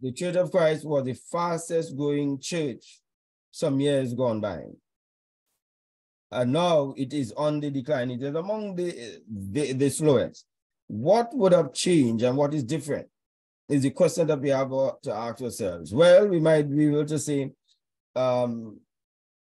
the Church of Christ was the fastest growing church some years gone by. And now it is on the decline. It is among the, the, the slowest. What would have changed and what is different is the question that we have to ask ourselves. Well, we might be able to say um,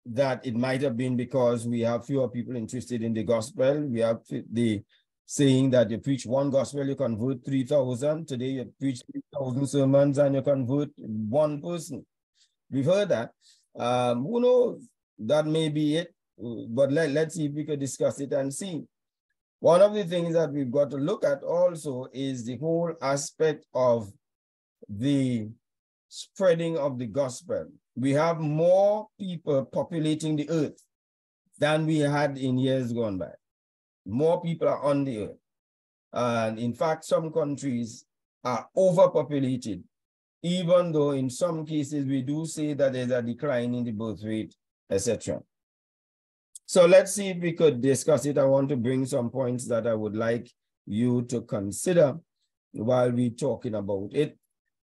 that it might have been because we have fewer people interested in the gospel. We have the saying that you preach one gospel, you convert 3,000. Today you preach 3,000 sermons and you convert one person. We've heard that. Um, who knows? That may be it. But let, let's see if we could discuss it and see. One of the things that we've got to look at also is the whole aspect of the spreading of the gospel. We have more people populating the earth than we had in years gone by. More people are on the earth. And in fact, some countries are overpopulated, even though in some cases we do say that there's a decline in the birth rate, etc. So let's see if we could discuss it. I want to bring some points that I would like you to consider while we're talking about it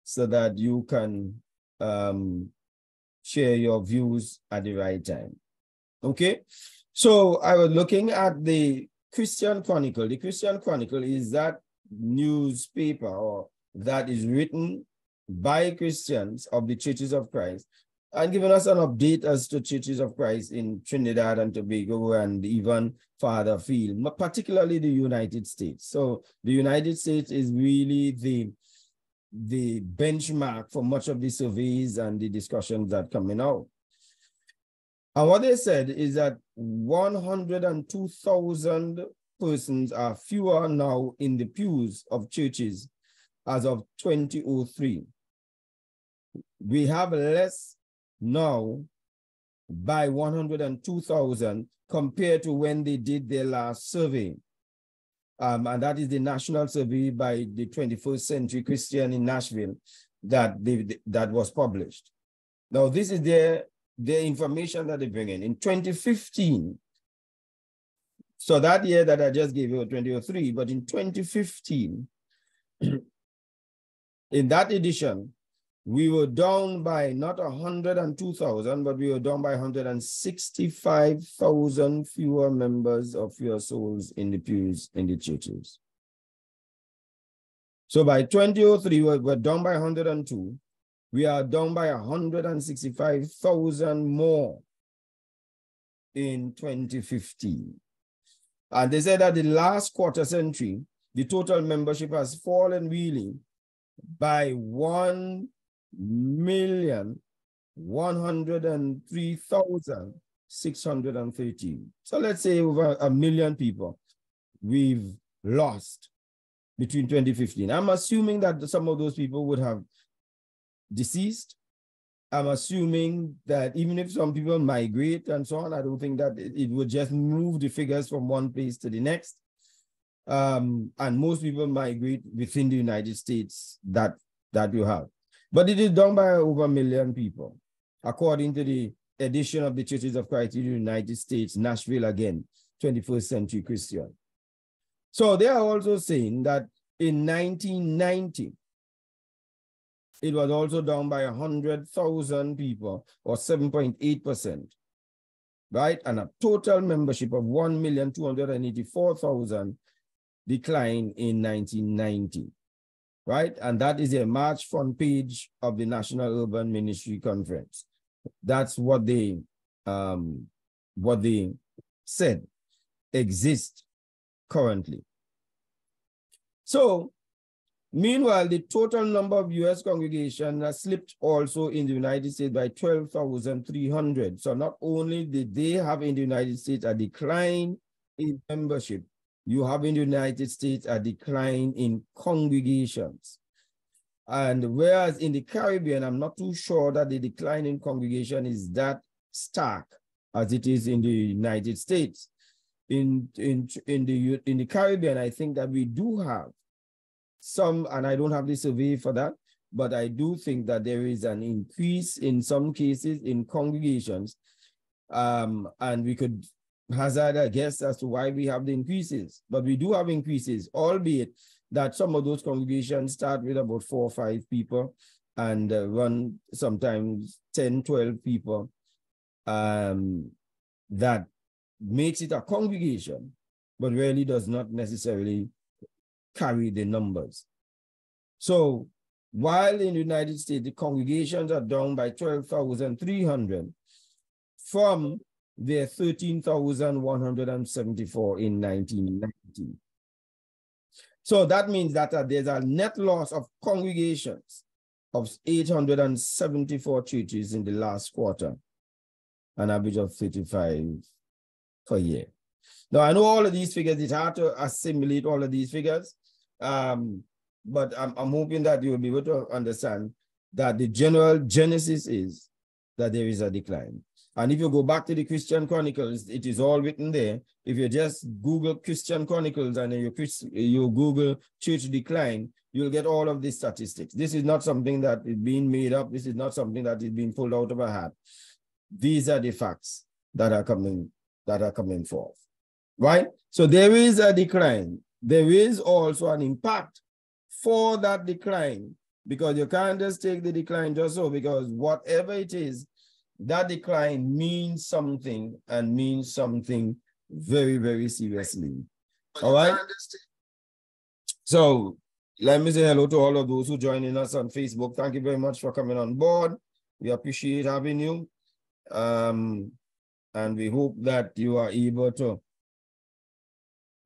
so that you can um, share your views at the right time. Okay, so I was looking at the Christian Chronicle. The Christian Chronicle is that newspaper or that is written by Christians of the churches of Christ and giving us an update as to Churches of Christ in Trinidad and Tobago and even farther afield, particularly the United States. So the United States is really the, the benchmark for much of the surveys and the discussions that coming out. And what they said is that 102,000 persons are fewer now in the pews of churches as of 2003. We have less now by 102,000 compared to when they did their last survey. Um, and that is the national survey by the 21st Century Christian in Nashville that, they, that was published. Now, this is their, their information that they bring in. In 2015, so that year that I just gave you, 2003, but in 2015, in that edition, we were down by not 102,000, but we were down by 165,000 fewer members of your souls in the pews in the churches. So by 2003, we're, we're down by 102. We are down by 165,000 more in 2015. And they said that the last quarter century, the total membership has fallen really by one million. So let's say over a million people we've lost between 2015. I'm assuming that some of those people would have deceased. I'm assuming that even if some people migrate and so on, I don't think that it, would just move the figures from one place to the next. Um, and most people migrate within the United States that that you have. But it is done by over a million people, according to the edition of the Churches of Christ in the United States, Nashville again, 21st century Christian. So they are also saying that in 1990, it was also down by 100,000 people or 7.8%, right? And a total membership of 1,284,000 decline in 1990 right? And that is a March front page of the National Urban Ministry Conference. That's what they um, what they said exists currently. So, meanwhile, the total number of U.S. congregations has slipped also in the United States by 12,300. So not only did they have in the United States a decline in membership, you have in the United States a decline in congregations. And whereas in the Caribbean, I'm not too sure that the decline in congregation is that stark as it is in the United States. In, in, in, the, in the Caribbean, I think that we do have some, and I don't have the survey for that, but I do think that there is an increase in some cases in congregations. Um, and we could hazard a guess as to why we have the increases. But we do have increases, albeit that some of those congregations start with about four or five people and uh, run sometimes 10, 12 people um, that makes it a congregation, but really does not necessarily carry the numbers. So while in the United States, the congregations are down by 12,300 from their 13,174 in 1990. So that means that uh, there's a net loss of congregations of 874 churches in the last quarter, an average of 35 per year. Now, I know all of these figures, it's hard to assimilate all of these figures, um, but I'm, I'm hoping that you will be able to understand that the general genesis is that there is a decline. And if you go back to the Christian Chronicles, it is all written there. If you just Google Christian Chronicles and you, you Google church decline, you'll get all of these statistics. This is not something that is being made up. This is not something that is being pulled out of a hat. These are the facts that are coming that are coming forth. Right? So there is a decline. There is also an impact for that decline because you can't just take the decline just so because whatever it is that decline means something and means something very, very seriously. All right. So let me say hello to all of those who joining us on Facebook. Thank you very much for coming on board. We appreciate having you. Um, and we hope that you are able to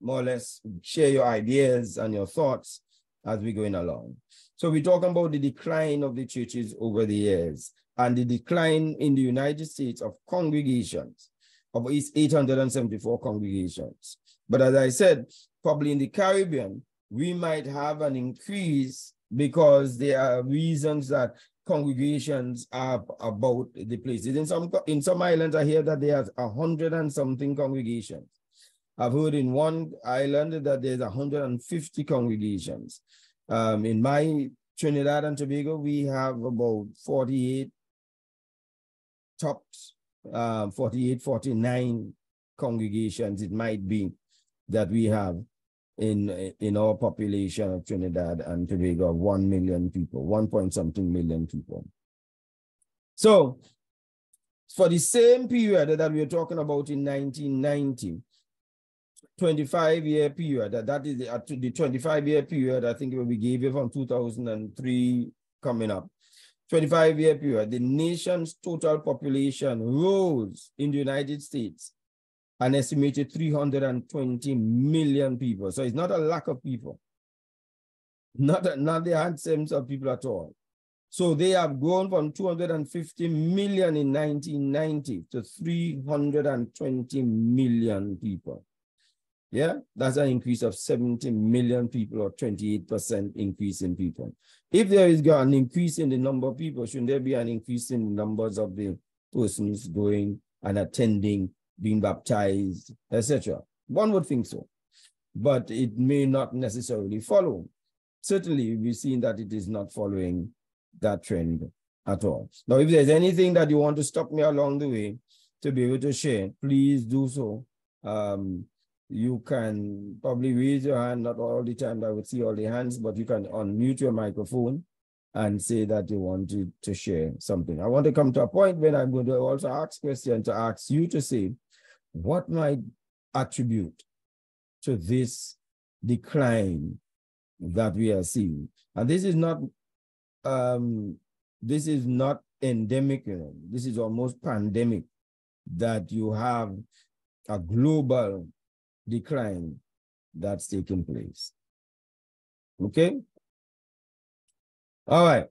more or less share your ideas and your thoughts as we're going along. So we're talking about the decline of the churches over the years and the decline in the United States of congregations, of 874 congregations. But as I said, probably in the Caribbean, we might have an increase because there are reasons that congregations are about the places. In some in some islands, I hear that there's a hundred and something congregations. I've heard in one island that there's 150 congregations. Um, in my Trinidad and Tobago, we have about 48 tops, uh, 48, 49 congregations, it might be, that we have in, in our population of Trinidad and Tobago of 1 million people, 1 point something million people. So for the same period that we are talking about in 1990, 25 year period, that, that is the, uh, the 25 year period, I think we gave it from 2003 coming up. 25 year period, the nation's total population rose in the United States an estimated 320 million people. So it's not a lack of people, not, not the handsomes of people at all. So they have grown from 250 million in 1990 to 320 million people. Yeah, that's an increase of 70 million people or 28% increase in people. If there is an increase in the number of people, shouldn't there be an increase in the numbers of the persons going and attending, being baptized, etc.? One would think so, but it may not necessarily follow. Certainly, we've seen that it is not following that trend at all. Now, if there's anything that you want to stop me along the way to be able to share, please do so. Um, you can probably raise your hand, not all the time I would see all the hands, but you can unmute your microphone and say that you want to, to share something. I want to come to a point when I'm going to also ask question to ask you to say, what might attribute to this decline that we are seeing? And this is not, um, this is not endemic, you know, this is almost pandemic that you have a global decline that's taking place. Okay? All right.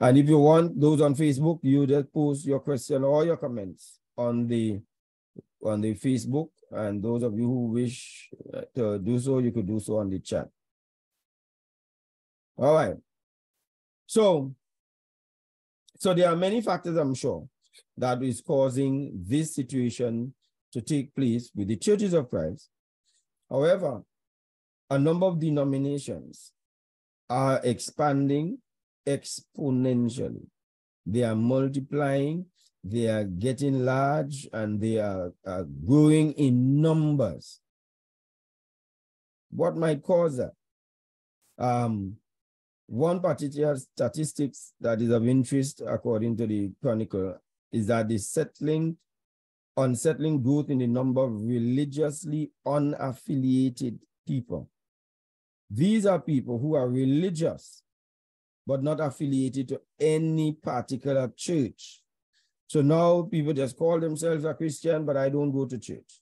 And if you want those on Facebook, you just post your question or your comments on the on the Facebook. And those of you who wish uh, to do so, you could do so on the chat. All right. So, so there are many factors, I'm sure, that is causing this situation to take place with the churches of Christ However, a number of denominations are expanding exponentially. They are multiplying, they are getting large, and they are, are growing in numbers. What might cause that? Um, One particular statistics that is of interest, according to the Chronicle, is that the settling, unsettling growth in the number of religiously unaffiliated people. These are people who are religious, but not affiliated to any particular church. So now people just call themselves a Christian, but I don't go to church.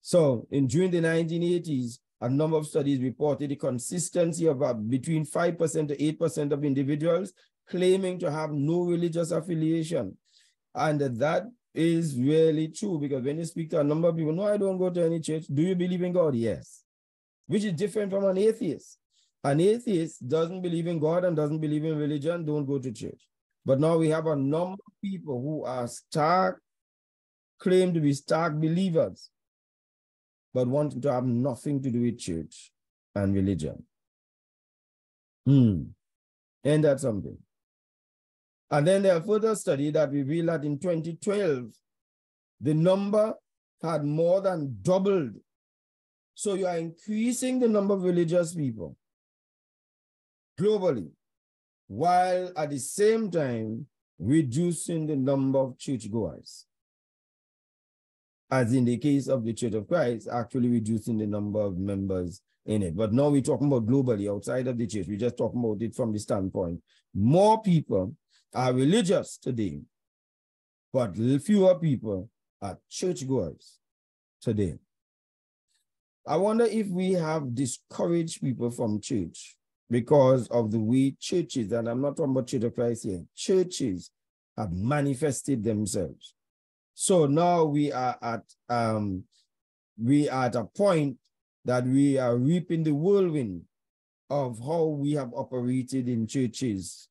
So in during the 1980s, a number of studies reported the consistency of uh, between 5% to 8% of individuals claiming to have no religious affiliation. And that is really true because when you speak to a number of people, no, I don't go to any church. Do you believe in God? Yes. Which is different from an atheist. An atheist doesn't believe in God and doesn't believe in religion, don't go to church. But now we have a number of people who are stark, claim to be stark believers, but want to have nothing to do with church and religion. Hmm. Ain't that something? And then there are further study that revealed that in 2012, the number had more than doubled. So you are increasing the number of religious people globally, while at the same time reducing the number of churchgoers as in the case of the Church of Christ, actually reducing the number of members in it. But now we're talking about globally outside of the church. We're just talking about it from the standpoint. More people are religious today, but fewer people are churchgoers today. I wonder if we have discouraged people from church because of the way churches, and I'm not talking about Church of Christ here, churches have manifested themselves. So now we are at um, we are at a point that we are reaping the whirlwind of how we have operated in churches,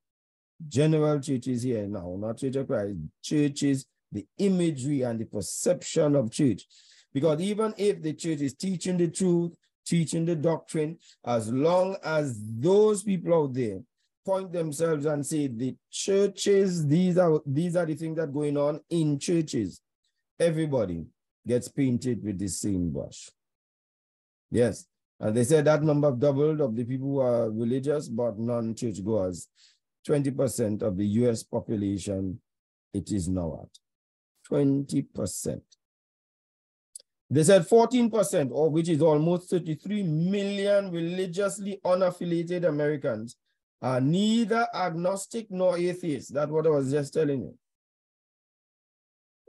general churches here now, not Church of Christ, churches, the imagery and the perception of church. Because even if the church is teaching the truth, teaching the doctrine, as long as those people out there point themselves and say the churches, these are these are the things that are going on in churches. Everybody gets painted with the same brush. Yes. And they said that number doubled of the people who are religious but non-churchgoers. 20% of the US population, it is now at 20%. They said 14%, or which is almost 33 million religiously unaffiliated Americans are neither agnostic nor atheist. That's what I was just telling you.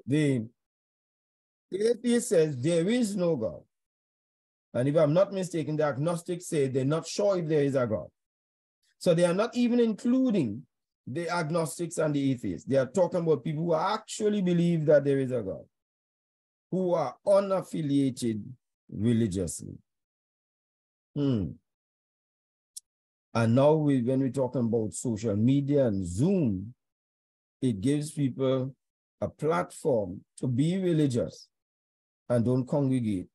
The atheist says there is no God. And if I'm not mistaken, the agnostics say they're not sure if there is a God. So they are not even including the agnostics and the atheists. They are talking about people who actually believe that there is a God, who are unaffiliated religiously. Hmm. And now we, when we're talking about social media and Zoom, it gives people a platform to be religious and don't congregate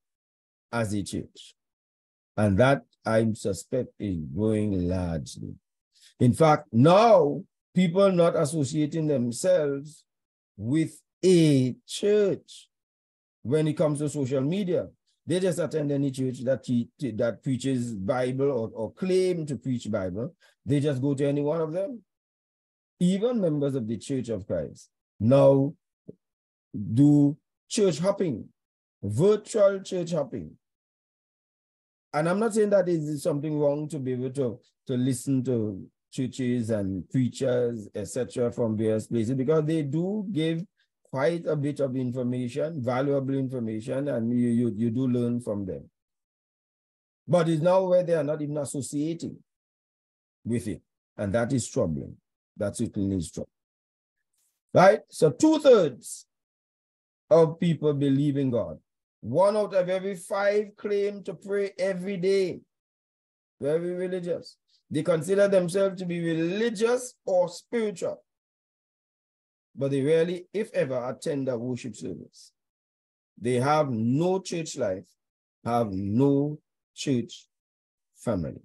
as a church. And that I suspect is growing largely. In fact, now people not associating themselves with a church when it comes to social media. They just attend any church that that preaches Bible or, or claim to preach Bible. They just go to any one of them. Even members of the Church of Christ now do church hopping, virtual church hopping. And I'm not saying that is something wrong to be able to, to listen to churches and preachers, etc., from various places because they do give quite a bit of information, valuable information, and you, you, you do learn from them. But it's now where they are not even associating with it. And that is troubling. That certainly is troubling. Right? So two thirds of people believe in God. One out of every five claim to pray every day. Very religious. They consider themselves to be religious or spiritual but they rarely, if ever, attend a worship service. They have no church life, have no church family.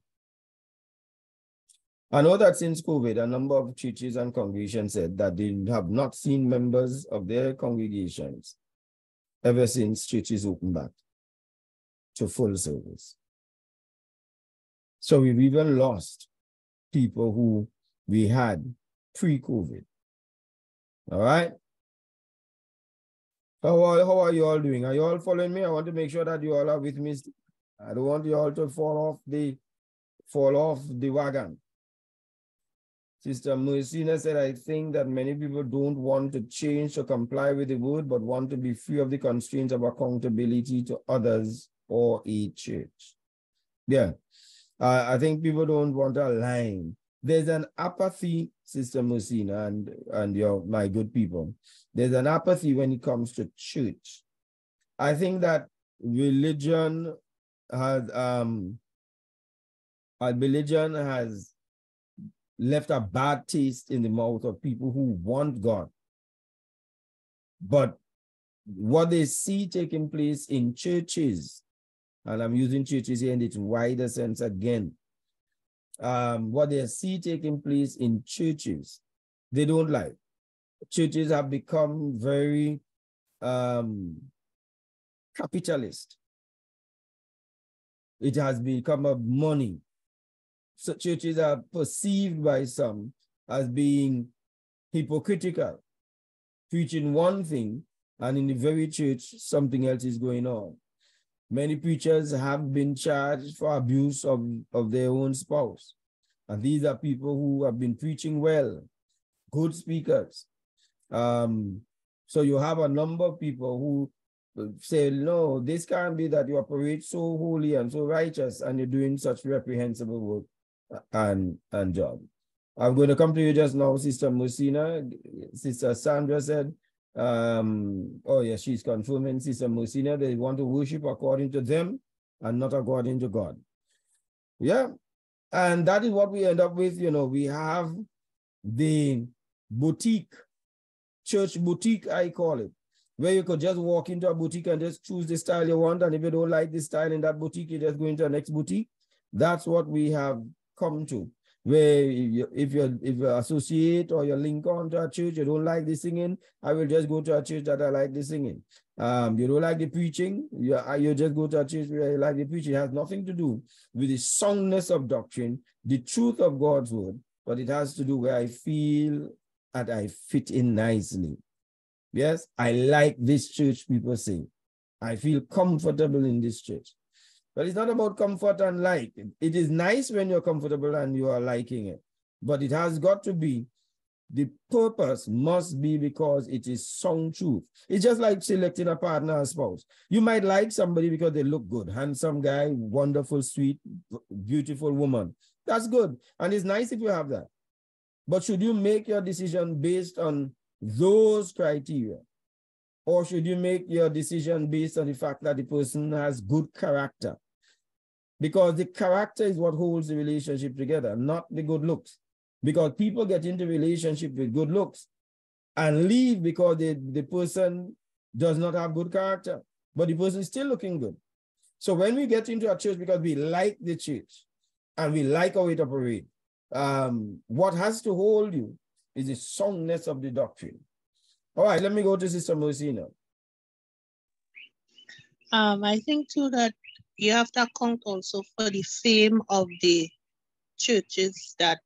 I know that since COVID, a number of churches and congregations said that they have not seen members of their congregations ever since churches opened back to full service. So we've even lost people who we had pre-COVID. All right. How are, how are you all doing? Are you all following me? I want to make sure that you all are with me. I don't want you all to fall off the fall off the wagon. Sister Mercina said, I think that many people don't want to change or comply with the word, but want to be free of the constraints of accountability to others or a church. Yeah, uh, I think people don't want to align. There's an apathy, Sister Mercina and, and your, my good people. There's an apathy when it comes to church. I think that religion has, um, religion has left a bad taste in the mouth of people who want God. But what they see taking place in churches, and I'm using churches here in its wider sense again, um, what they see taking place in churches, they don't like. Churches have become very um, capitalist. It has become a money so churches are perceived by some as being hypocritical, preaching one thing, and in the very church, something else is going on. Many preachers have been charged for abuse of, of their own spouse. And these are people who have been preaching well, good speakers. Um, so you have a number of people who say, no, this can't be that you operate so holy and so righteous and you're doing such reprehensible work and and job. I'm going to come to you just now, Sister Musina. Sister Sandra said, um, oh yeah, she's confirming Sister Musina, they want to worship according to them and not according to God. Yeah. And that is what we end up with. You know, we have the boutique, church boutique, I call it, where you could just walk into a boutique and just choose the style you want. And if you don't like the style in that boutique, you just go into the next boutique. That's what we have come to where if you if you associate or you link on to a church, you don't like the singing, I will just go to a church that I like the singing. Um, you don't like the preaching, you, you just go to a church where you like the preaching. It has nothing to do with the soundness of doctrine, the truth of God's word, but it has to do where I feel that I fit in nicely. Yes, I like this church, people say. I feel comfortable in this church. But it's not about comfort and like. It is nice when you're comfortable and you are liking it, but it has got to be the purpose must be because it is sound truth. It's just like selecting a partner or spouse. You might like somebody because they look good, handsome guy, wonderful, sweet, beautiful woman. That's good. And it's nice if you have that. But should you make your decision based on those criteria? Or should you make your decision based on the fact that the person has good character? Because the character is what holds the relationship together, not the good looks. Because people get into relationship with good looks and leave because the, the person does not have good character, but the person is still looking good. So when we get into a church because we like the church and we like how it operates, um, what has to hold you is the soundness of the doctrine. All right, let me go to Sister Mercina. Um, I think too that you have to account also for the fame of the churches that,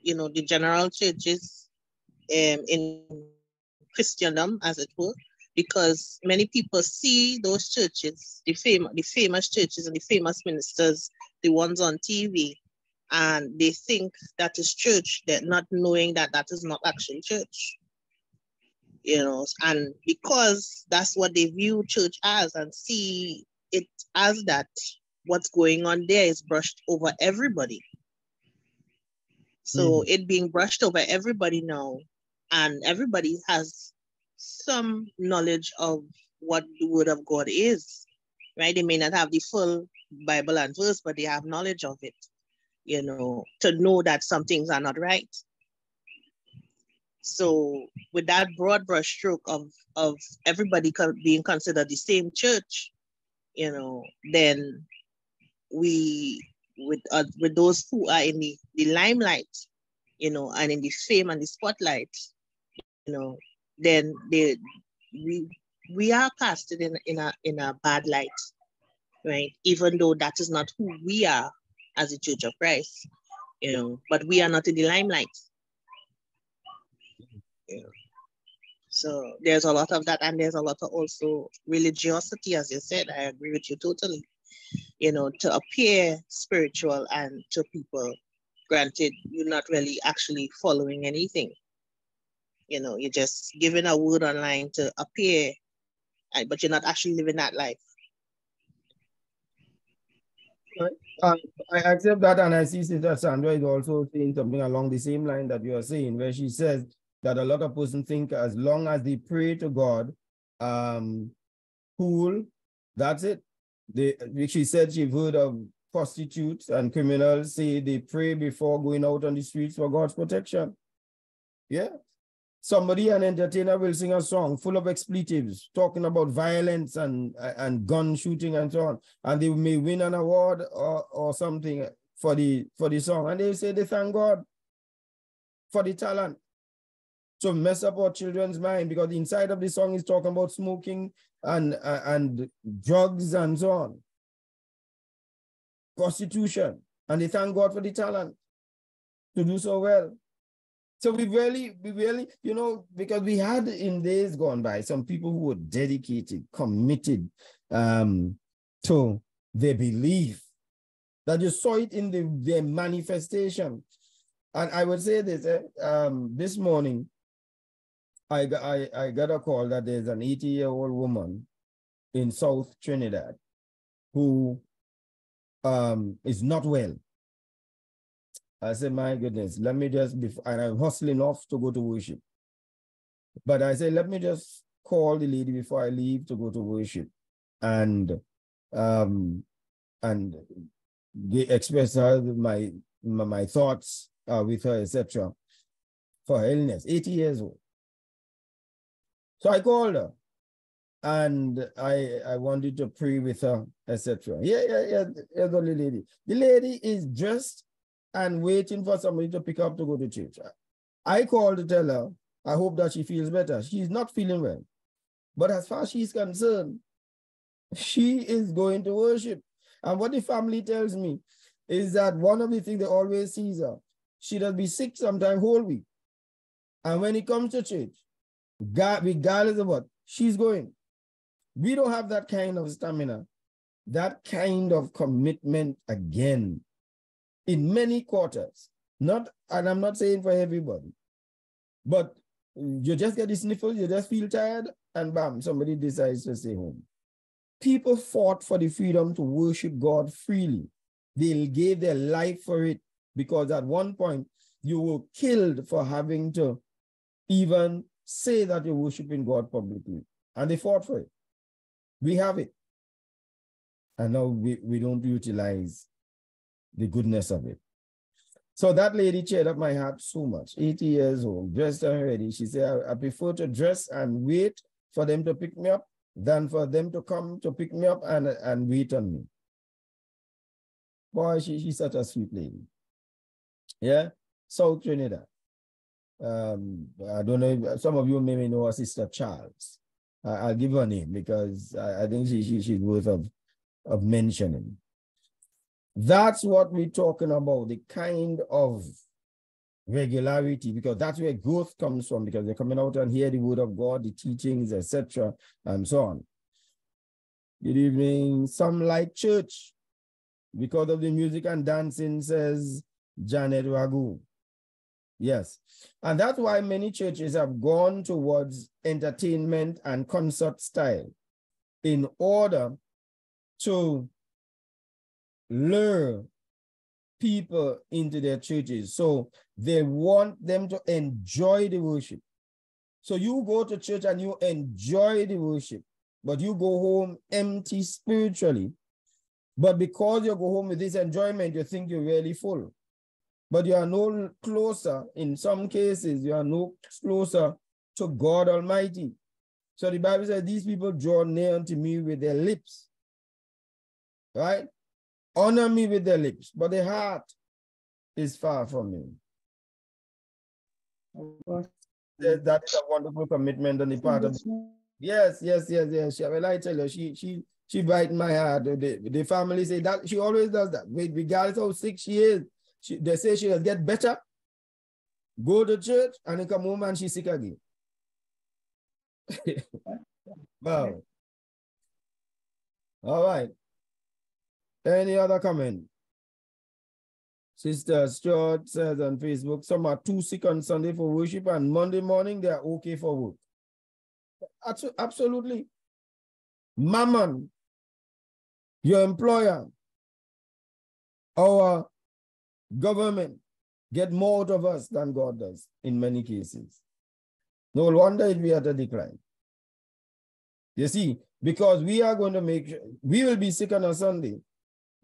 you know, the general churches um, in Christendom, as it were, because many people see those churches, the, fam- the famous churches and the famous ministers, the ones on TV, and they think that is church, they're not knowing that that is not actually church. You know, and because that's what they view church as and see it as that what's going on there is brushed over everybody. So mm. it being brushed over everybody now, and everybody has some knowledge of what the word of God is, right? They may not have the full Bible and verse, but they have knowledge of it, you know, to know that some things are not right. So with that broad brushstroke of of everybody being considered the same church, you know, then we with uh, with those who are in the, the limelight, you know, and in the fame and the spotlight, you know, then they we we are casted in in a in a bad light, right? Even though that is not who we are as a Church of Christ. you know, but we are not in the limelight. Yeah. So there's a lot of that, and there's a lot of also religiosity, as you said. I agree with you totally. You know, to appear spiritual and to people, granted, you're not really actually following anything. You know, you're just giving a word online to appear, but you're not actually living that life. I accept that, and I see Sister Sandra is also saying something along the same line that you are saying, where she says that a lot of persons think as long as they pray to God, um, cool, that's it. They, she said she've heard of prostitutes and criminals say they pray before going out on the streets for God's protection. Yeah, somebody, an entertainer, will sing a song full of expletives, talking about violence and, and gun shooting and so on. And they may win an award or, or something for the, for the song. And they say they thank God for the talent. So mess up our children's mind because inside of the song is talking about smoking and, uh, and drugs and so on. Prostitution. And they thank God for the talent to do so well. So we really, we really, you know, because we had in days gone by some people who were dedicated, committed um, to their belief, that you saw it in the, their manifestation. And I would say this, eh, um, this morning, I, I, I got a call that there's an 80 year old woman in South Trinidad who um, is not well. I said, my goodness, let me just, be, and I'm hustling off to go to worship. But I said, let me just call the lady before I leave to go to worship. And um, and express her my, my, my thoughts uh, with her, etc. for her illness, 80 years old. So I called her and I I wanted to pray with her, etc. Yeah, yeah, yeah, the lady. The lady is dressed and waiting for somebody to pick up to go to church. I called to tell her, I hope that she feels better. She's not feeling well. But as far as she's concerned, she is going to worship. And what the family tells me is that one of the things they always sees her, she does be sick sometimes whole week. And when it comes to church, regardless of what, she's going. We don't have that kind of stamina, that kind of commitment again in many quarters. Not, and I'm not saying for everybody, but you just get the sniffles, you just feel tired, and bam, somebody decides to stay home. People fought for the freedom to worship God freely. They gave their life for it because at one point you were killed for having to even say that you're worshiping God publicly. And they fought for it. We have it. And now we, we don't utilize the goodness of it. So that lady cheered up my heart so much, 80 years old, dressed already. She said, I, I prefer to dress and wait for them to pick me up than for them to come to pick me up and, and wait on me. Boy, she, she's such a sweet lady. Yeah, South Trinidad. Um, I don't know, some of you may know her sister Charles. I, will give her name because I, I think she, she, she's worth of, of mentioning. That's what we're talking about, the kind of regularity, because that's where growth comes from, because they're coming out and hear the word of God, the teachings, etc., and so on. Good evening. Some like church because of the music and dancing, says Janet Ragu. Yes. And that's why many churches have gone towards entertainment and concert style in order to lure people into their churches. So they want them to enjoy the worship. So you go to church and you enjoy the worship, but you go home empty spiritually. But because you go home with this enjoyment, you think you're really full. But you are no closer, in some cases, you are no closer to God Almighty. So the Bible says, These people draw near unto me with their lips. Right? honor me with their lips, but their heart is far from me. That is a wonderful commitment on the part of yes, yes, yes, yes. Well, I tell you, she she she brightened my heart. The, the family say that she always does that. Regardless how sick she is, she, they say she'll get better, go to church, and then come home and she's sick again. wow. All right. Any other comment? Sister Stuart says on Facebook, some are too sick on Sunday for worship and Monday morning they are okay for work. Absolutely. Mammon, your employer, our government get more out of us than God does in many cases. No wonder it be at a decline. You see, because we are going to make we will be sick on a Sunday,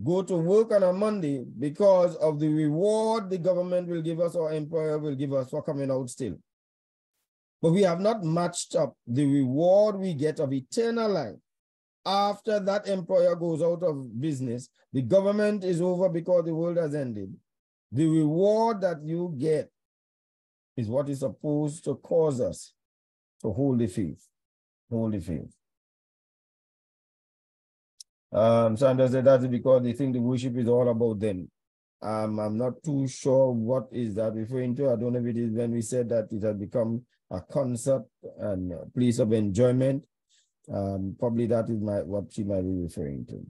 go to work on a Monday because of the reward the government will give us or employer will give us for coming out still. But we have not matched up the reward we get of eternal life. After that employer goes out of business, the government is over because the world has ended. The reward that you get is what is supposed to cause us to hold the faith. Hold the faith. Um, Sandra said that's because they think the worship is all about them. Um, I'm not too sure what is that referring to. I don't know if it is when we said that it has become a concert and a place of enjoyment. Um, probably that is my what she might be referring to.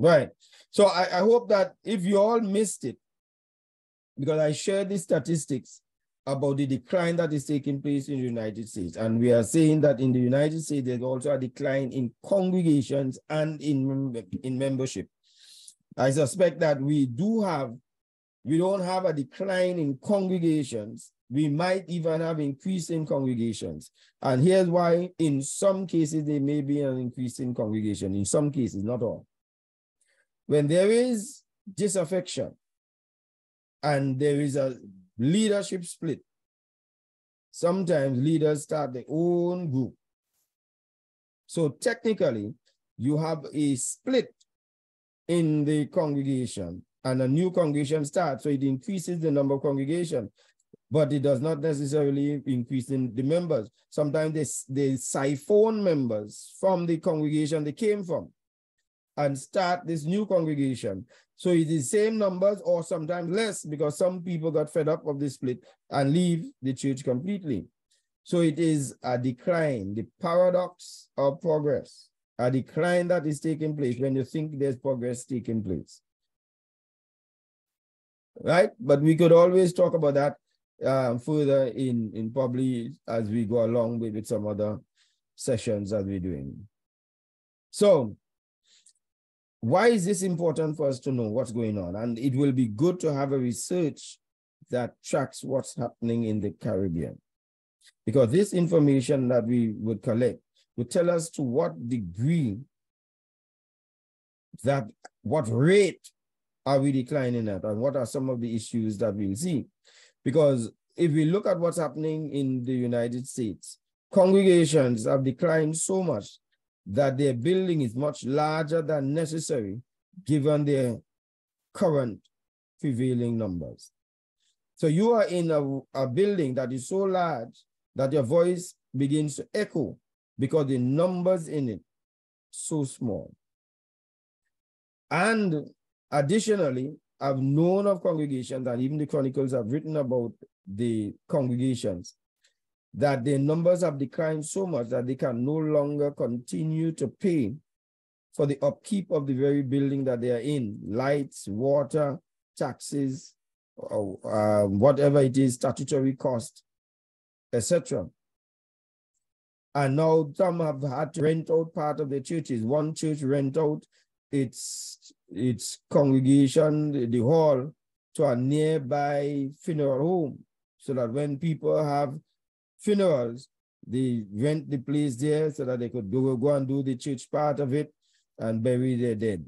Right. So I, I hope that if you all missed it, because I shared the statistics about the decline that is taking place in the United States. And we are saying that in the United States, there's also a decline in congregations and in, in membership. I suspect that we do have, we don't have a decline in congregations. We might even have increase in congregations. And here's why in some cases, there may be an increase in congregation. In some cases, not all. When there is disaffection and there is a leadership split. Sometimes leaders start their own group. So technically, you have a split in the congregation and a new congregation starts. So it increases the number of congregation, but it does not necessarily increase in the members. Sometimes they, they siphon members from the congregation they came from and start this new congregation. So it is the same numbers or sometimes less because some people got fed up of the split and leave the church completely. So it is a decline, the paradox of progress, a decline that is taking place when you think there's progress taking place. Right? But we could always talk about that um, further in, in probably as we go along with, with some other sessions that we're doing. So why is this important for us to know what's going on? And it will be good to have a research that tracks what's happening in the Caribbean. Because this information that we would collect would tell us to what degree that what rate are we declining at and what are some of the issues that we'll see. Because if we look at what's happening in the United States, congregations have declined so much that their building is much larger than necessary given their current prevailing numbers. So you are in a, a building that is so large that your voice begins to echo because the numbers in it so small. And additionally, I've known of congregations, and even the chronicles have written about the congregations that their numbers have declined so much that they can no longer continue to pay for the upkeep of the very building that they are in, lights, water, taxes, or, uh, whatever it is, statutory cost, etc. And now some have had to rent out part of their churches. One church rent out its its congregation, the, the hall, to a nearby funeral home, so that when people have funerals, they rent the place there so that they could go, go and do the church part of it and bury their dead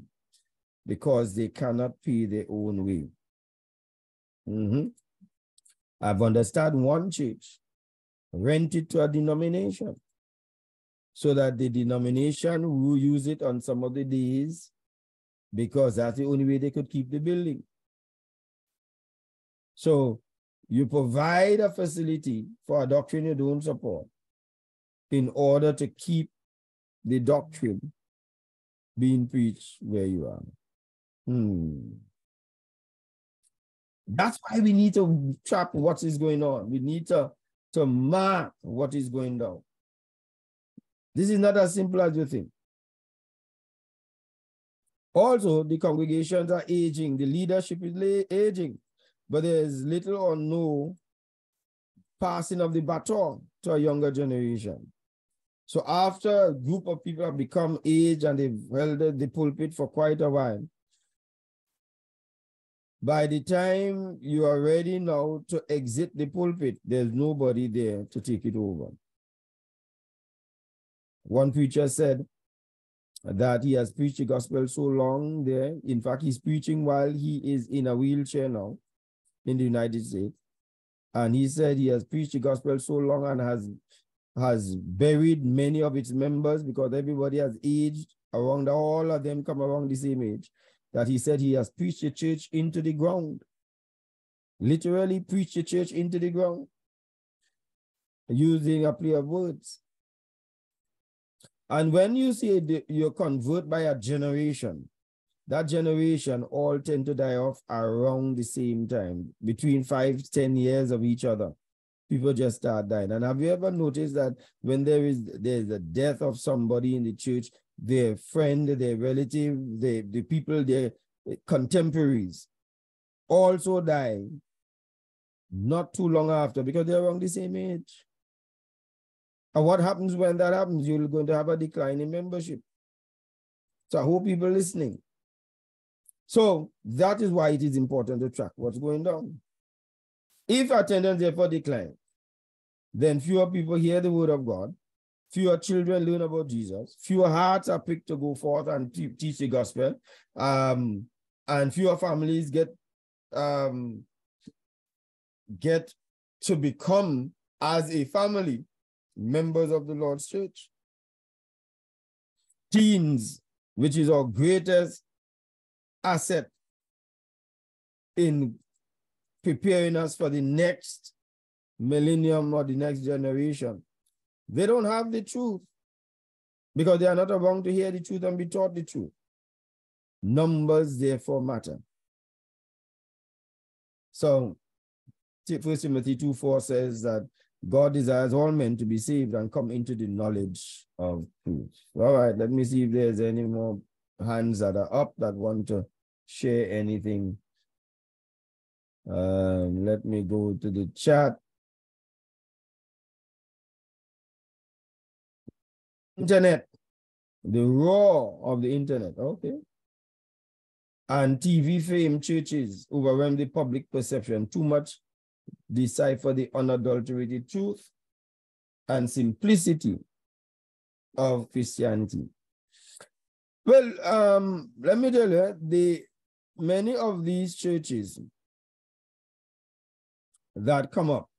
because they cannot pay their own way. Mm-hmm. I've understood one church rented to a denomination so that the denomination will use it on some of the days because that's the only way they could keep the building. So you provide a facility for a doctrine you don't support in order to keep the doctrine being preached where you are. Hmm. That's why we need to track what is going on. We need to, to mark what is going down. This is not as simple as you think. Also, the congregations are aging, the leadership is aging, but there is little or no passing of the baton to a younger generation. So after a group of people have become aged and they've held the pulpit for quite a while, by the time you are ready now to exit the pulpit, there's nobody there to take it over. One preacher said that he has preached the gospel so long there. In fact, he's preaching while he is in a wheelchair now in the United States. And he said he has preached the gospel so long and has has buried many of its members because everybody has aged around all of them come around the same age that he said he has preached the church into the ground literally preached the church into the ground using a play of words and when you see you convert by a generation that generation all tend to die off around the same time between five ten years of each other people just start dying. And have you ever noticed that when there is there's a death of somebody in the church, their friend, their relative, the, the people, their contemporaries also die not too long after because they're around the same age. And what happens when that happens? You're going to have a decline in membership. So I hope people listening. So that is why it is important to track what's going on. If attendance therefore declines, then fewer people hear the word of God, fewer children learn about Jesus, fewer hearts are picked to go forth and teach the gospel, um, and fewer families get um, get to become as a family members of the Lord's church. Teens, which is our greatest asset in preparing us for the next millennium or the next generation. They don't have the truth because they are not around to hear the truth and be taught the truth. Numbers therefore matter. So, First Timothy 2 4 says that God desires all men to be saved and come into the knowledge of truth. All right, let me see if there's any more hands that are up that want to share anything um, let me go to the chat. Internet, the roar of the internet. Okay. And TV fame churches overwhelm the public perception. Too much decipher the unadulterated truth and simplicity of Christianity. Well, um, let me tell you, the many of these churches that come up.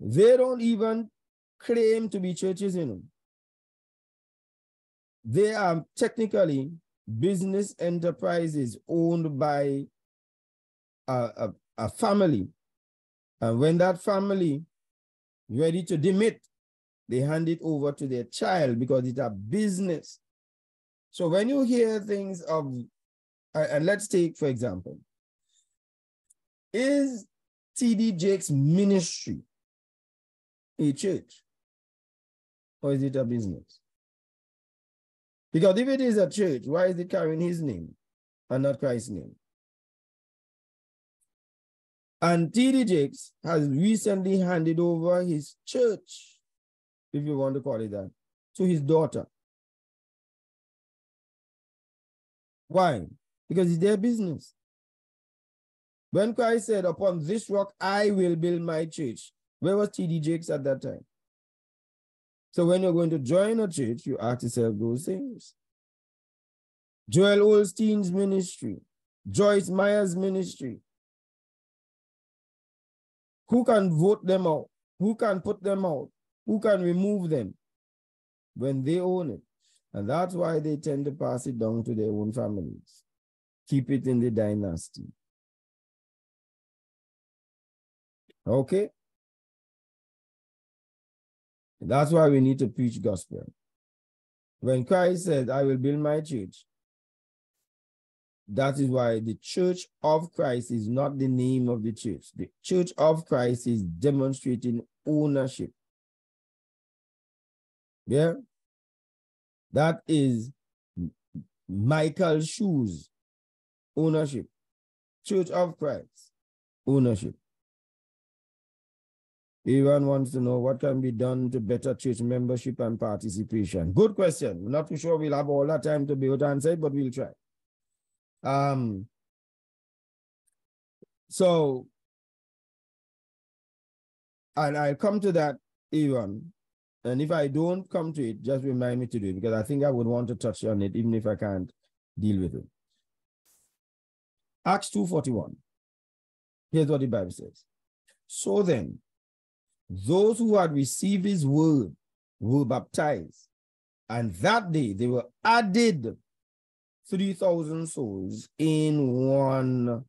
They don't even claim to be churches, you know. They are technically business enterprises owned by a, a, a family. And when that family ready to demit, they hand it over to their child because it's a business. So when you hear things of, and let's take, for example, is TD Jakes ministry a church? Or is it a business? Because if it is a church, why is it carrying his name and not Christ's name? And TD Jakes has recently handed over his church, if you want to call it that, to his daughter. Why? Because it's their business. When Christ said, Upon this rock I will build my church, where was T.D. Jakes at that time? So when you're going to join a church, you ask yourself those things. Joel Osteen's ministry, Joyce Meyer's ministry. Who can vote them out? Who can put them out? Who can remove them when they own it? And that's why they tend to pass it down to their own families. Keep it in the dynasty. Okay? That's why we need to preach gospel. When Christ said, I will build my church, that is why the church of Christ is not the name of the church. The church of Christ is demonstrating ownership. Yeah. That is Michael Shoes ownership. Church of Christ ownership. Everyone wants to know what can be done to better church membership and participation. Good question. Not too sure we'll have all that time to be able to answer it, but we'll try. Um, so, and I'll come to that, Aaron. And if I don't come to it, just remind me to do it because I think I would want to touch on it even if I can't deal with it. Acts 2.41. Here's what the Bible says. So then, those who had received his word were baptized, and that day they were added 3,000 souls in one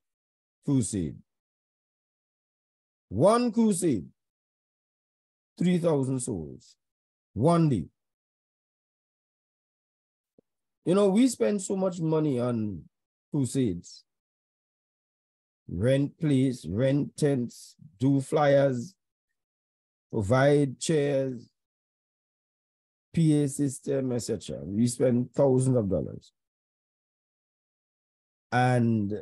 crusade. One crusade, 3,000 souls, one day. You know, we spend so much money on crusades. Rent place, rent tents, do flyers, provide chairs, PA system, etc. We spend thousands of dollars. And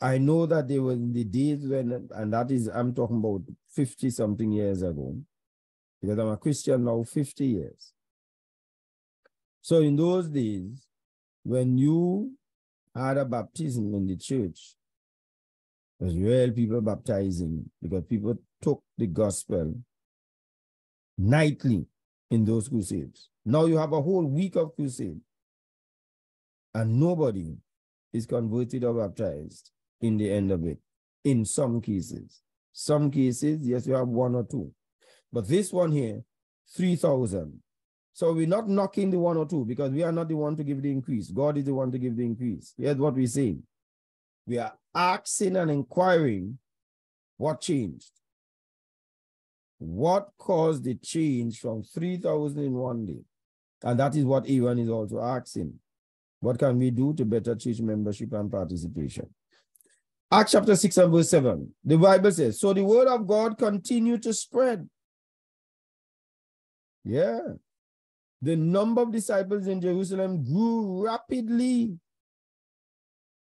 I know that they were in the days when, and that is, I'm talking about 50 something years ago, because I'm a Christian now 50 years. So in those days, when you had a baptism in the church, there's real people baptizing because people took the gospel nightly in those crusades. Now you have a whole week of crusade, and nobody is converted or baptized in the end of it. In some cases, some cases, yes, you have one or two, but this one here, 3,000. So we're not knocking the one or two because we are not the one to give the increase. God is the one to give the increase. Here's what we're saying. We are asking and inquiring what changed. What caused the change from 3,000 in one day? And that is what Aaron is also asking. What can we do to better church membership and participation? Acts chapter 6 and verse 7. The Bible says, So the word of God continued to spread. Yeah. The number of disciples in Jerusalem grew rapidly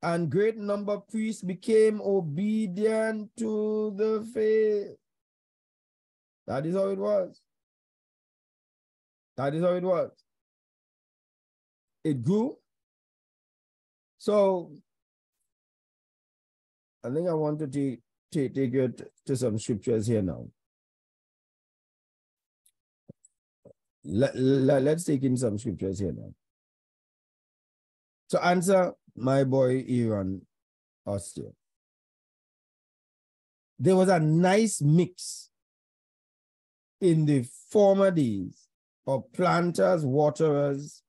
and great number of priests became obedient to the faith. That is how it was. That is how it was. It grew. So I think I want to take, take, take you to some scriptures here now. Let, let, let's take in some scriptures here now. To answer my boy Aaron Austria. There was a nice mix in the former days of planters, waterers,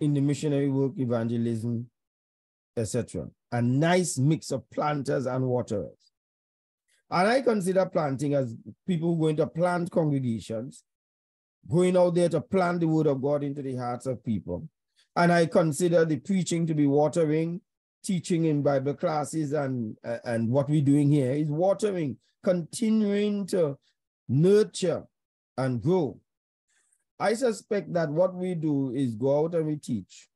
in the missionary work, evangelism, etc. A nice mix of planters and waterers. And I consider planting as people going to plant congregations, going out there to plant the word of God into the hearts of people. And I consider the preaching to be watering, teaching in Bible classes, and, uh, and what we're doing here is watering, continuing to nurture and grow. I suspect that what we do is go out and we teach.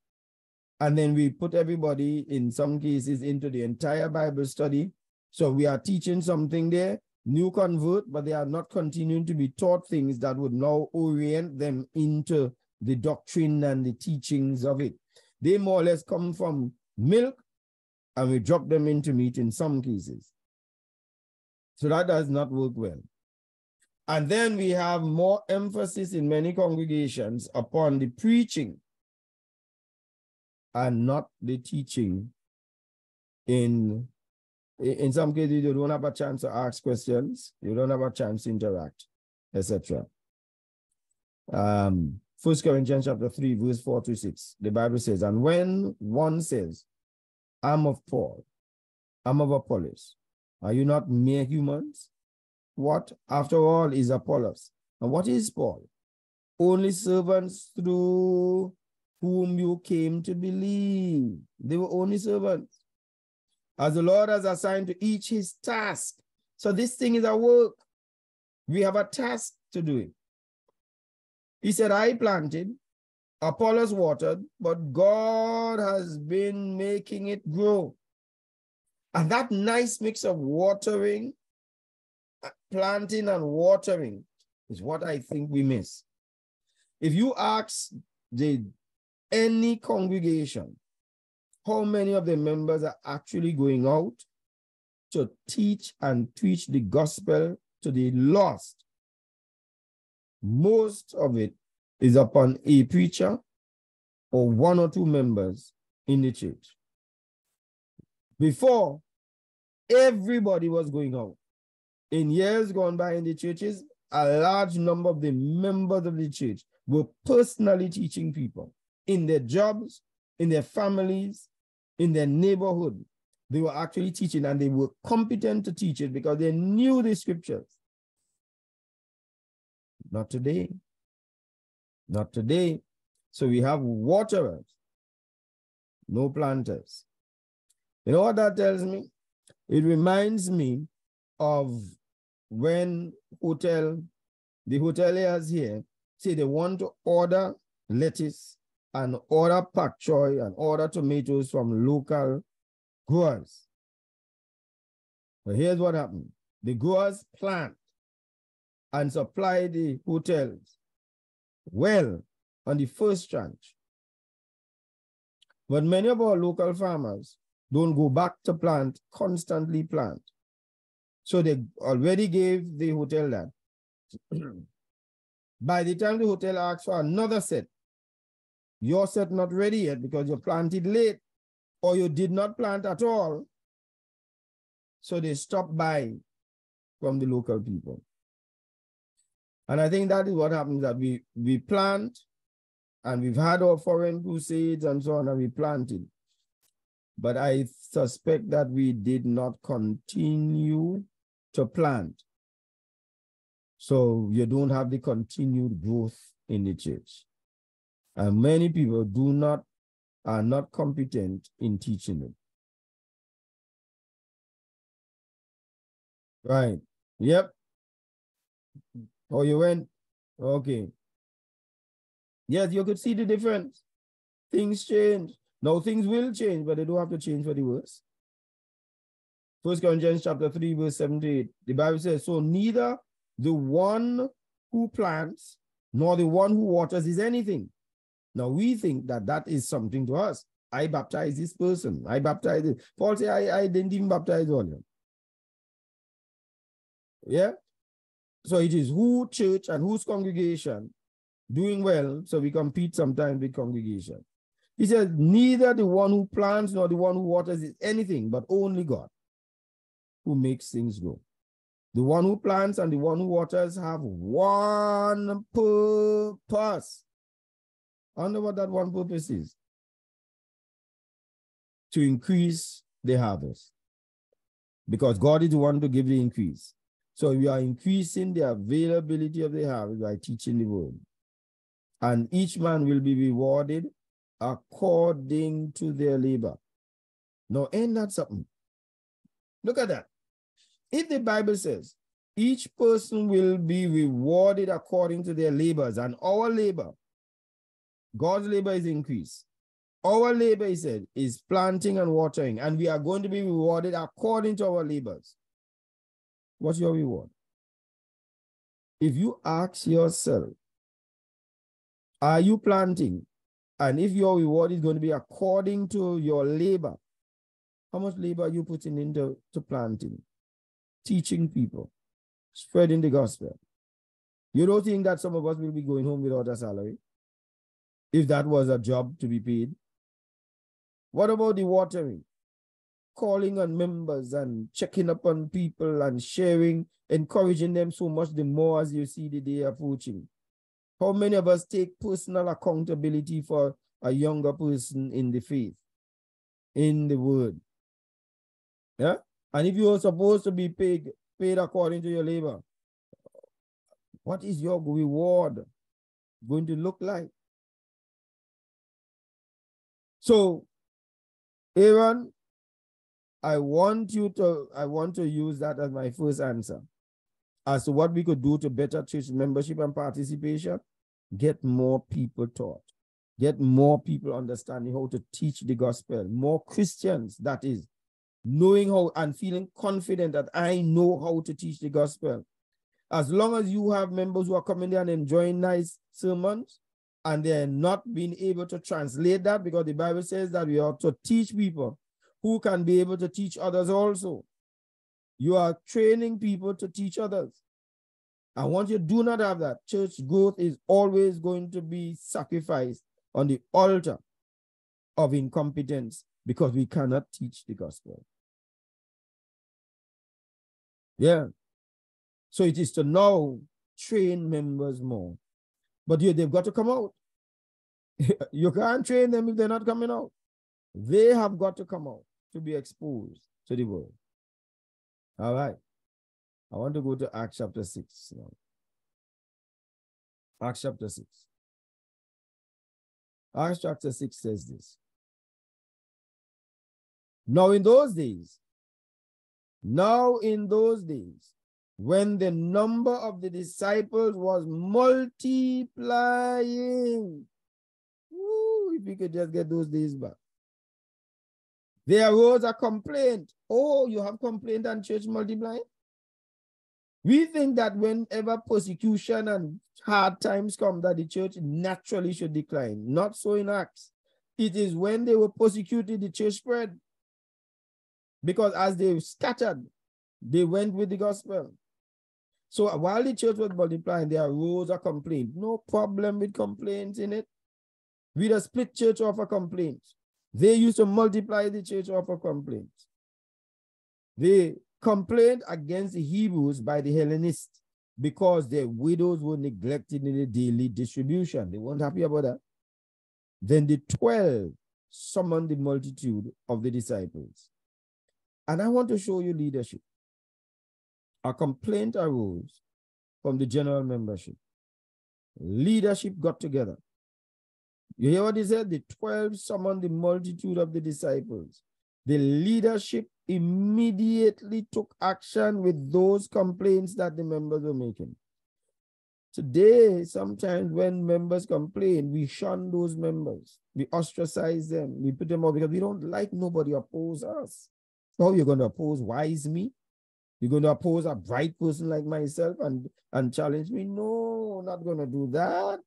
And then we put everybody, in some cases, into the entire Bible study. So we are teaching something there, new convert, but they are not continuing to be taught things that would now orient them into the doctrine and the teachings of it. They more or less come from milk and we drop them into meat in some cases. So that does not work well. And then we have more emphasis in many congregations upon the preaching and not the teaching. In, in some cases, you don't have a chance to ask questions, you don't have a chance to interact, etc. Um, First Corinthians chapter 3, verse 4 to 6. The Bible says, And when one says, I'm of Paul, I'm of Apollos, are you not mere humans? What, after all, is Apollos? And what is Paul? Only servants through whom you came to believe. They were only servants. As the Lord has assigned to each his task. So this thing is a work. We have a task to do it. He said, I planted, Apollos watered, but God has been making it grow. And that nice mix of watering, uh, planting, and watering is what I think we miss. If you ask the any congregation how many of the members are actually going out to teach and preach the gospel to the lost, most of it is upon a preacher or one or two members in the church. Before, everybody was going out. In years gone by in the churches, a large number of the members of the church were personally teaching people in their jobs, in their families, in their neighborhood. They were actually teaching and they were competent to teach it because they knew the scriptures. Not today. Not today. So we have waterers, no planters. You know what that tells me? It reminds me of when hotel, the hoteliers here say they want to order lettuce and order pak choy and order tomatoes from local growers. But here's what happened. The growers plant and supply the hotels well on the first tranche. But many of our local farmers don't go back to plant, constantly plant. So they already gave the hotel that. By the time the hotel asks for another set, your set not ready yet because you planted late or you did not plant at all. So they stop buying from the local people. And I think that is what happens that we, we plant and we've had our foreign crusades and so on, and we planted. But I suspect that we did not continue to plant. So you don't have the continued growth in the church. And many people do not, are not competent in teaching it. Right. Yep. Oh, you went? Okay. Yes, you could see the difference. Things change. Now things will change, but they don't have to change for the worse. First Corinthians chapter 3, verse 7 to 8. The Bible says, So neither the one who plants nor the one who waters is anything. Now we think that that is something to us. I baptize this person. I baptize it. Paul said, I, I didn't even baptize all of them. Yeah? So it is who church and whose congregation doing well, so we compete sometimes with congregation. He says, neither the one who plants nor the one who waters is anything, but only God who makes things grow. The one who plants and the one who waters have one purpose. I wonder what that one purpose is. To increase the harvest. Because God is the one to give the increase. So we are increasing the availability of the harvest by teaching the word. And each man will be rewarded according to their labor. Now, ain't that something? Look at that. If the Bible says each person will be rewarded according to their labors, and our labor, God's labor is increased. Our labor, he said, is planting and watering, and we are going to be rewarded according to our labors. What's your reward? If you ask yourself, are you planting? And if your reward is going to be according to your labor, how much labor are you putting into to planting, teaching people, spreading the gospel? You don't think that some of us will be going home without a salary? If that was a job to be paid? What about the watering? Calling on members and checking up on people and sharing, encouraging them so much the more as you see the day approaching. How many of us take personal accountability for a younger person in the faith, in the word? Yeah? And if you are supposed to be paid, paid according to your labor, what is your reward going to look like? So, Aaron, I want you to, I want to use that as my first answer as to what we could do to better church membership and participation. Get more people taught. Get more people understanding how to teach the gospel. More Christians, that is, knowing how and feeling confident that I know how to teach the gospel. As long as you have members who are coming there and enjoying nice sermons, and they're not being able to translate that because the Bible says that we ought to teach people who can be able to teach others also. You are training people to teach others. And once you do not have that, church growth is always going to be sacrificed on the altar of incompetence because we cannot teach the gospel. Yeah. So it is to now train members more. But you, they've got to come out. you can't train them if they're not coming out. They have got to come out to be exposed to the world. All right. I want to go to Acts chapter 6 now. Acts chapter 6. Acts chapter 6 says this. Now in those days, now in those days, when the number of the disciples was multiplying, if we could just get those days back. There arose a complaint. Oh, you have complaint and church multiplying? We think that whenever persecution and hard times come, that the church naturally should decline. Not so in Acts. It is when they were persecuted, the church spread. Because as they scattered, they went with the gospel. So while the church was multiplying, there arose a complaint. No problem with complaints in it. We the split church of a complaint. They used to multiply the church of a complaint. They complained against the Hebrews by the Hellenists because their widows were neglected in the daily distribution. They weren't happy about that. Then the 12 summoned the multitude of the disciples and I want to show you leadership. A complaint arose from the general membership. Leadership got together. You hear what he said? The 12 summoned the multitude of the disciples. The leadership immediately took action with those complaints that the members were making. Today, sometimes when members complain, we shun those members. We ostracize them. We put them out because we don't like nobody oppose us. So you're going to oppose wise me? You're going to oppose a bright person like myself and, and challenge me? No, not going to do that.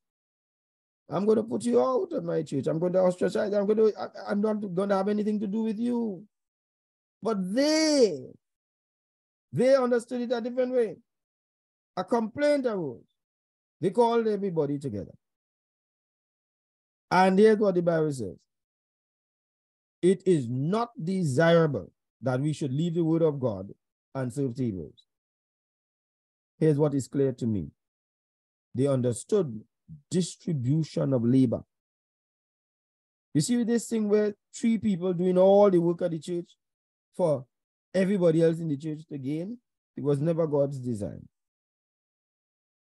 I'm going to put you out of my church. I'm going to ostracize. I'm going to, I, I'm not going to have anything to do with you. But they, they understood it a different way. A complaint arose. They called everybody together. And here's what the Bible says. It is not desirable that we should leave the word of God and serve tables. Here's what is clear to me. They understood distribution of labor. You see this thing where three people doing all the work of the church for everybody else in the church to gain? It was never God's design.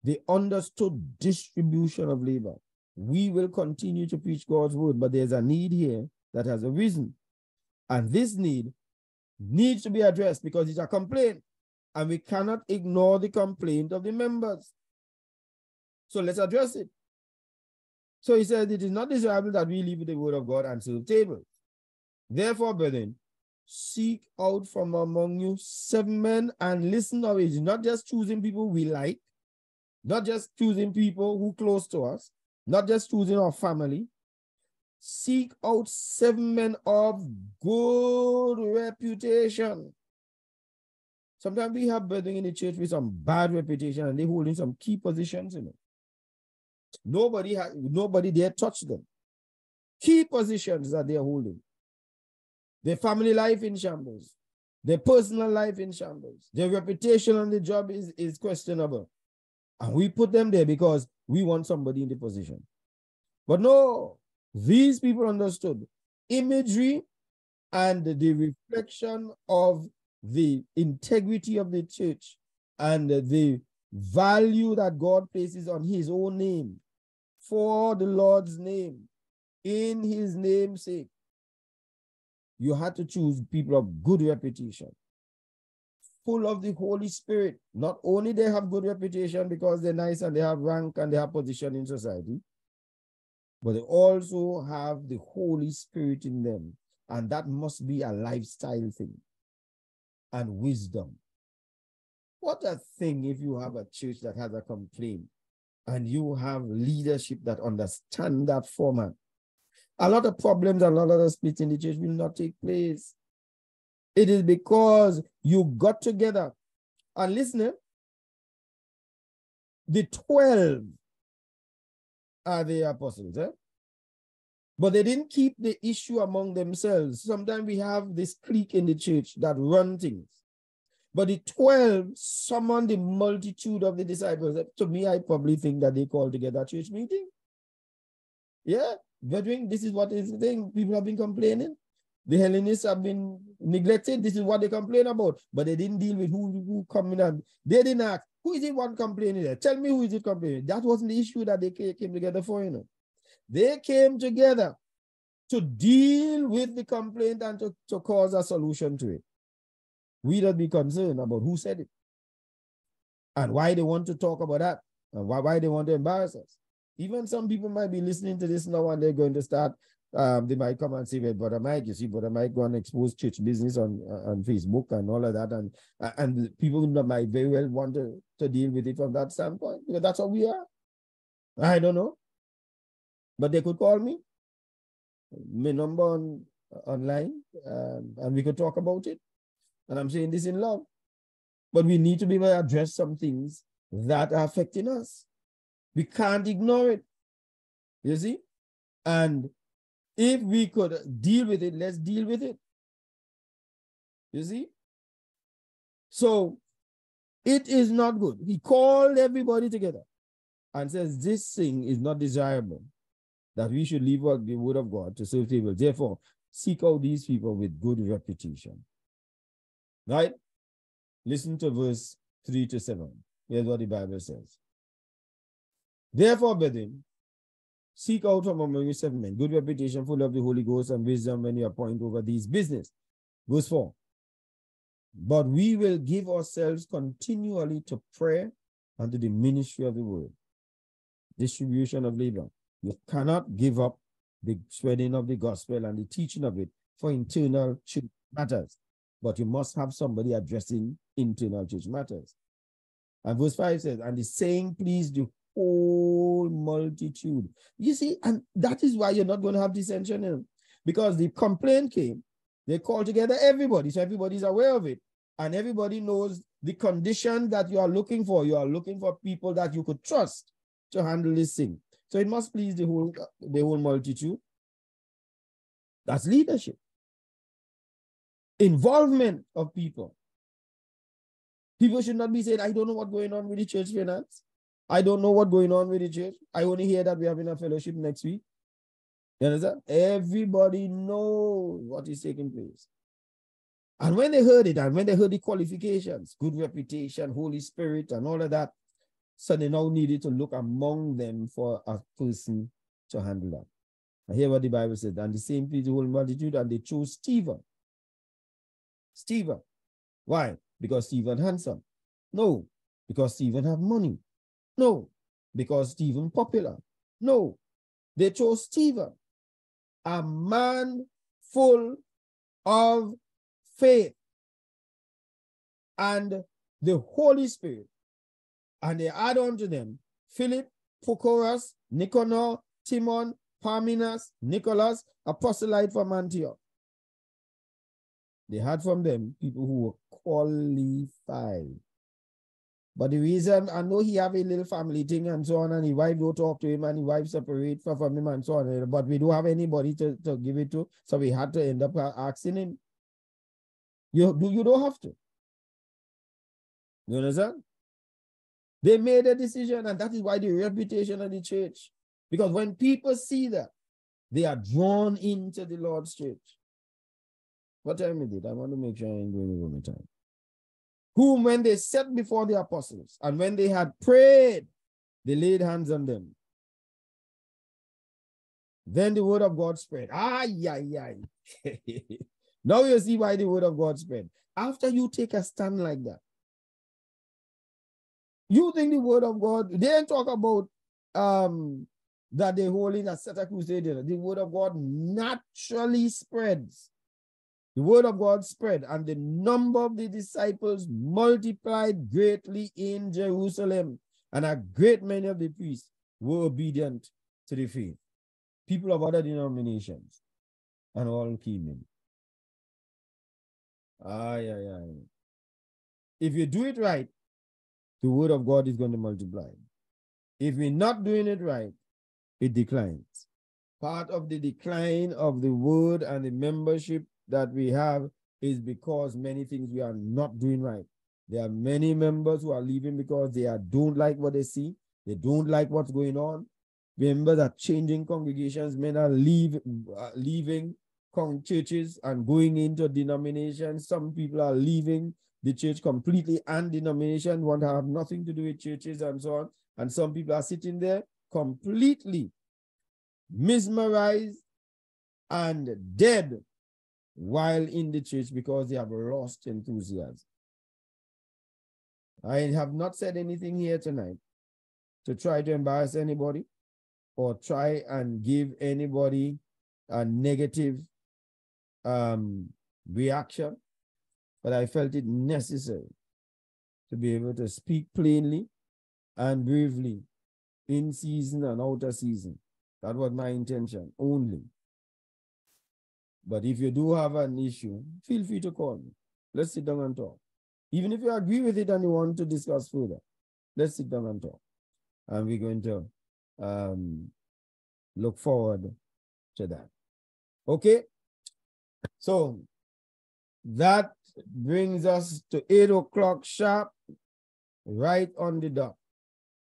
They understood distribution of labor. We will continue to preach God's word, but there's a need here that has arisen. And this need needs to be addressed because it's a complaint and we cannot ignore the complaint of the members. So let's address it. So he said, It is not desirable that we leave the word of God and serve tables. Therefore, brethren, seek out from among you seven men and listen of it. Not just choosing people we like, not just choosing people who close to us, not just choosing our family, seek out seven men of good reputation. Sometimes we have brethren in the church with some bad reputation and they holding some key positions in it. Nobody has nobody there touch them. Key positions that they're holding. Their family life in shambles. Their personal life in shambles. Their reputation on the job is, is questionable. And we put them there because we want somebody in the position. But no, these people understood imagery and the reflection of the integrity of the church and the value that God places on his own name for the Lord's name in his name's sake. You had to choose people of good reputation, full of the Holy Spirit. Not only they have good reputation because they're nice and they have rank and they have position in society, but they also have the Holy Spirit in them. And that must be a lifestyle thing and wisdom. What a thing if you have a church that has a complaint and you have leadership that understand that format. A lot of problems and a lot of splits in the church will not take place. It is because you got together and listen, the 12 are the apostles, eh? But they didn't keep the issue among themselves. Sometimes we have this clique in the church that run things. But the 12 summoned the multitude of the disciples. To me, I probably think that they called together a church meeting. Yeah, brethren, this is what is the thing. People have been complaining. The Hellenists have been neglected. This is what they complain about. But they didn't deal with who, who coming and they didn't ask, who is it one complaining there? Tell me who is it complaining. That wasn't the issue that they came together for, you know. They came together to deal with the complaint and to, to cause a solution to it. We don't be concerned about who said it and why they want to talk about that and why, why they want to embarrass us. Even some people might be listening to this now and they're going to start, um, they might come and say, well, Brother Mike, you see, Brother Mike go and expose church business on, on Facebook and all of that. And, and people might very well want to, to deal with it from that standpoint because that's what we are. I don't know. But they could call me, my number on, online, um, and we could talk about it. And I'm saying this in love. But we need to be able to address some things that are affecting us. We can't ignore it. You see? And if we could deal with it, let's deal with it. You see? So it is not good. He called everybody together and says, This thing is not desirable, that we should leave the word of God to serve tables. Therefore, seek out these people with good reputation. Right? Listen to verse 3 to 7. Here's what the Bible says. Therefore, brethren, seek out from among you seven men, good reputation, full of the Holy Ghost and wisdom when you appoint over these business. Verse 4. But we will give ourselves continually to prayer and to the ministry of the word, distribution of labor. You cannot give up the spreading of the gospel and the teaching of it for internal matters but you must have somebody addressing internal church matters. And verse 5 says, and the saying pleased the whole multitude. You see, and that is why you're not going to have dissension in because the complaint came, they called together everybody, so everybody's aware of it, and everybody knows the condition that you are looking for. You are looking for people that you could trust to handle this thing. So it must please the whole the whole multitude. That's leadership involvement of people. People should not be saying, I don't know what's going on with the church finance. I don't know what's going on with the church. I only hear that we're having a fellowship next week. You understand? Everybody knows what is taking place. And when they heard it, and when they heard the qualifications, good reputation, Holy Spirit, and all of that, so they now needed to look among them for a person to handle that. I hear what the Bible said. And the same people, the whole multitude, and they chose Stephen Stephen. Why? Because Stephen handsome. No, because Stephen have money. No, because Stephen popular. No, they chose Stephen, a man full of faith and the Holy Spirit. And they add on to them Philip, Prochorus, Nicanor, Timon, Parmenas, Nicholas, a proselyte from Antioch. They had from them people who were qualified. But the reason I know he have a little family thing and so on, and his wife don't talk to him, and his wife separate from him and so on. But we don't have anybody to, to give it to, so we had to end up asking him. You do you don't have to. You understand? They made a decision, and that is why the reputation of the church. Because when people see that, they are drawn into the Lord's church. What time is it? I want to make sure I ain't going over my time. Whom, when they sat before the apostles and when they had prayed, they laid hands on them. Then the word of God spread. Ah, yeah, yeah. now you see why the word of God spread. After you take a stand like that, you think the word of God, they didn't talk about um that they holding a set crusade. The word of God naturally spreads. The word of God spread, and the number of the disciples multiplied greatly in Jerusalem, and a great many of the priests were obedient to the faith. People of other denominations and all came in. Aye, aye, aye. If you do it right, the word of God is going to multiply. If we're not doing it right, it declines. Part of the decline of the word and the membership that we have is because many things we are not doing right. There are many members who are leaving because they are, don't like what they see. They don't like what's going on. Members are changing congregations. Men are leave, uh, leaving churches and going into denominations. Some people are leaving the church completely and denomination want to have nothing to do with churches and so on. And some people are sitting there completely mesmerized and dead while in the church because they have lost enthusiasm. I have not said anything here tonight to try to embarrass anybody or try and give anybody a negative um, reaction but I felt it necessary to be able to speak plainly and bravely in season and out of season. That was my intention only. But if you do have an issue, feel free to call me. Let's sit down and talk. Even if you agree with it and you want to discuss further, let's sit down and talk. And we're going to um, look forward to that. Okay? So that brings us to 8 o'clock sharp, right on the dot.